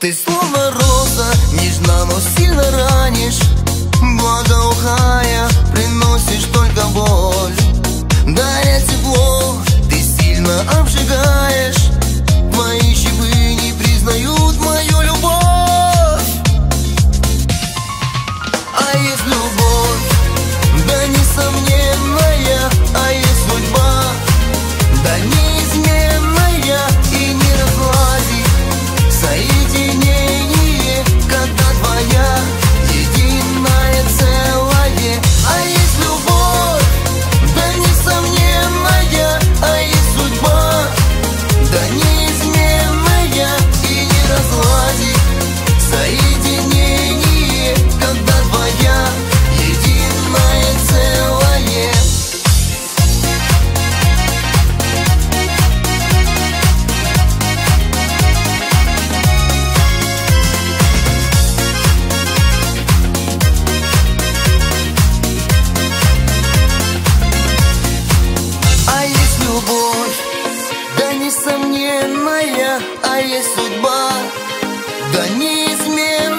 Ти словно роза, ніжна, но сильно раниш, благоухая, приносишь несомненная, а есть судьба, да неизменная.